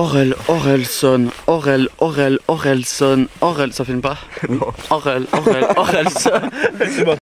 Aurel, Aurelson, Aurel, Aurel, Aurelson, Aurel, ça filme pas Non. Aurel, Aurel, Aurelson.